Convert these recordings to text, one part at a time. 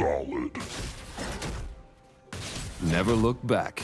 solid. Never look back.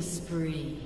Spree.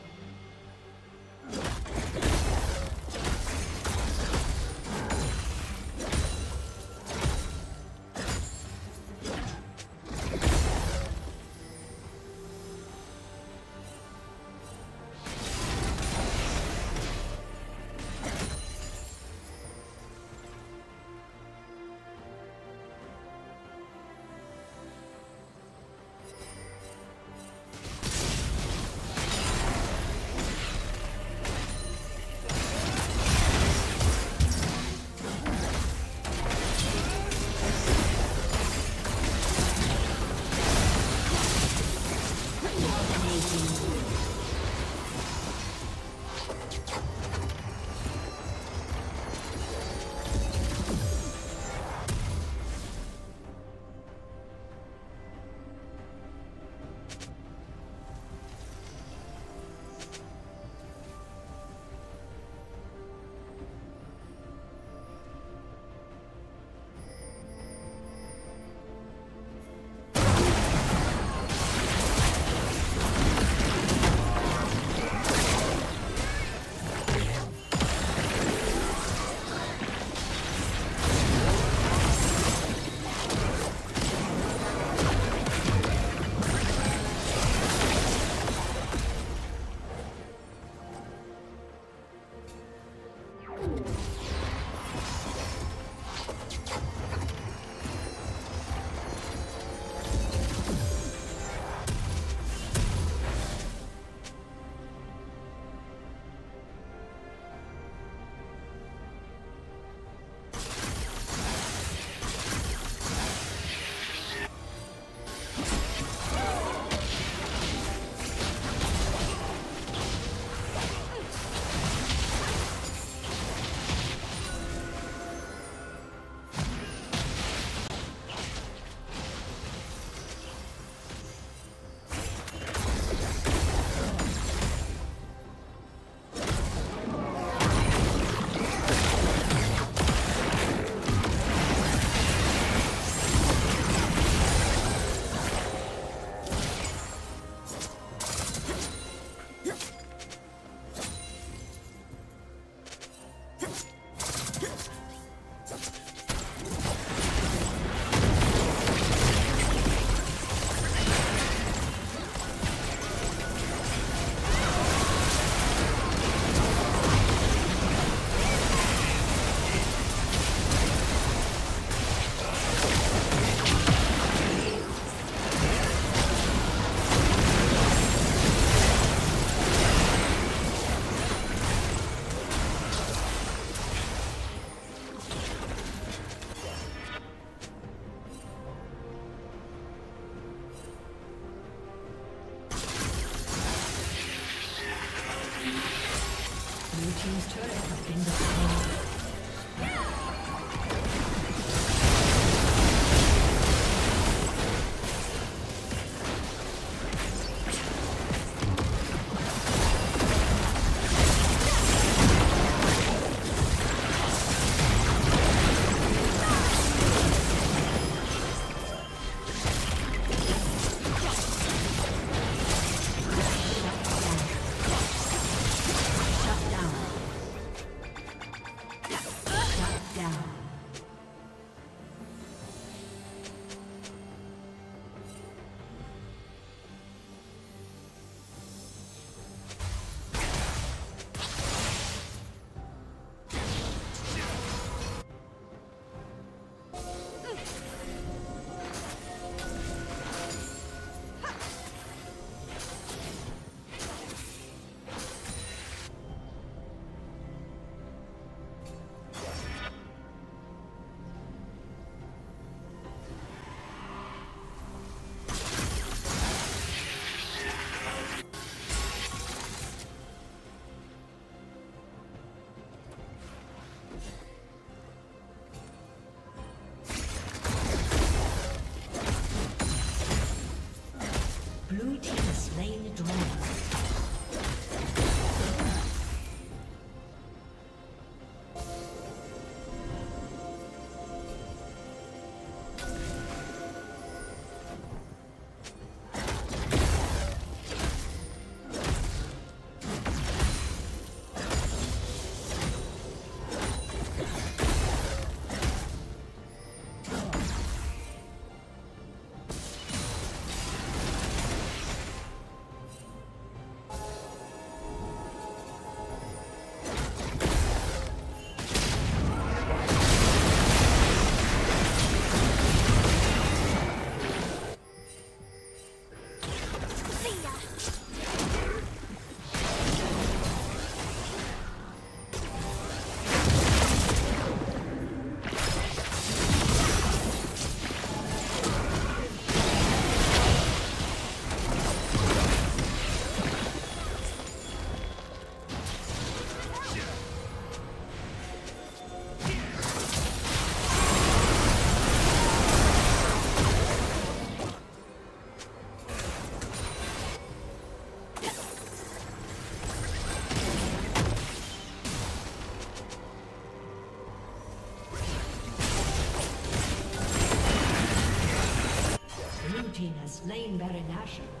Slain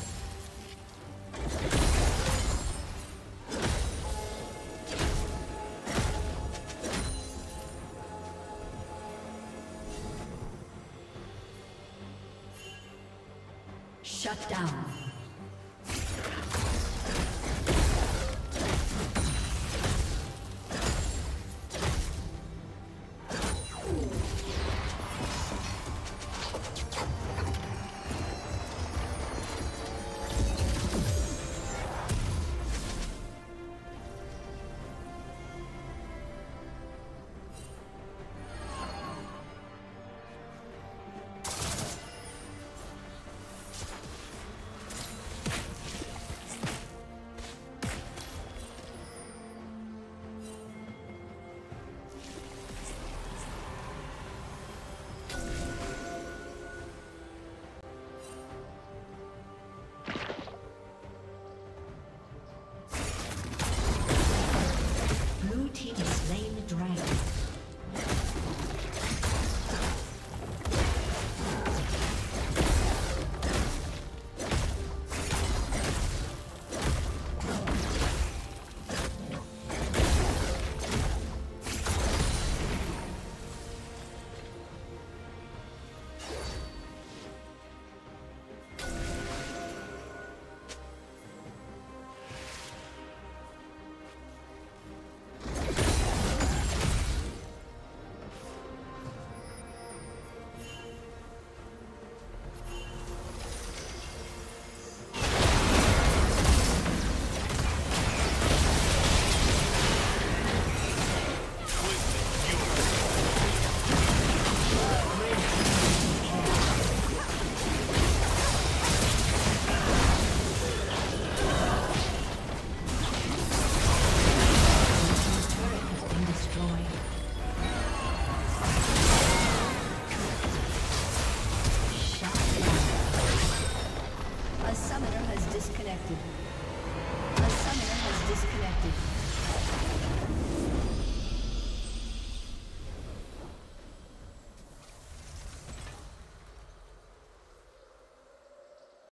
Down.